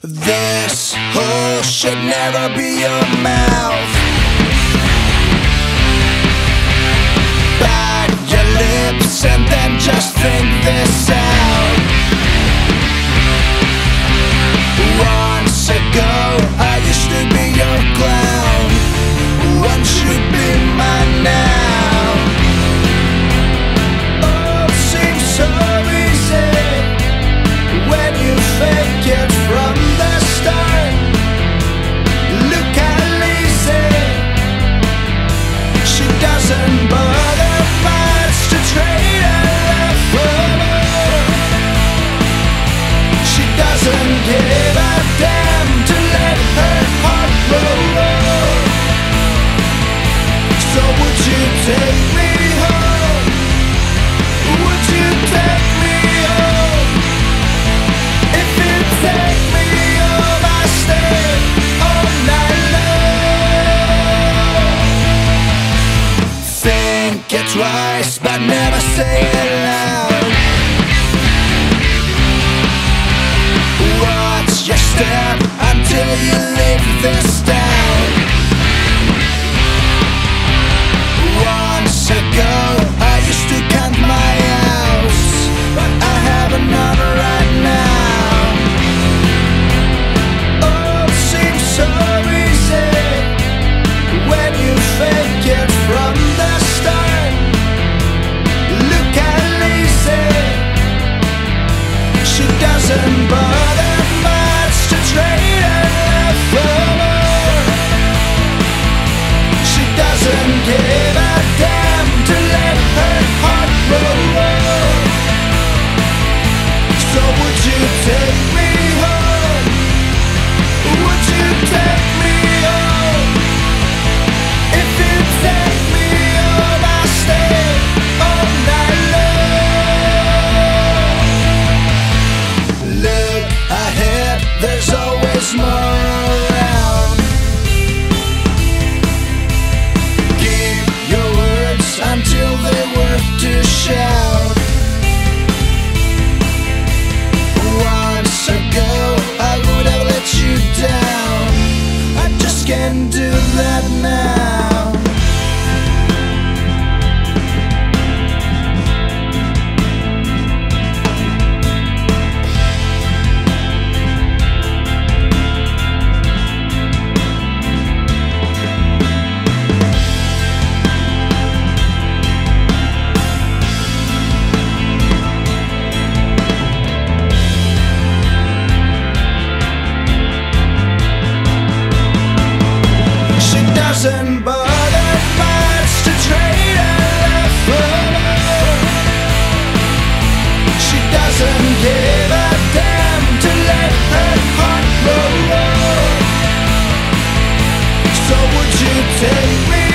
This hole should never be your mouth. twice, but never say it. take me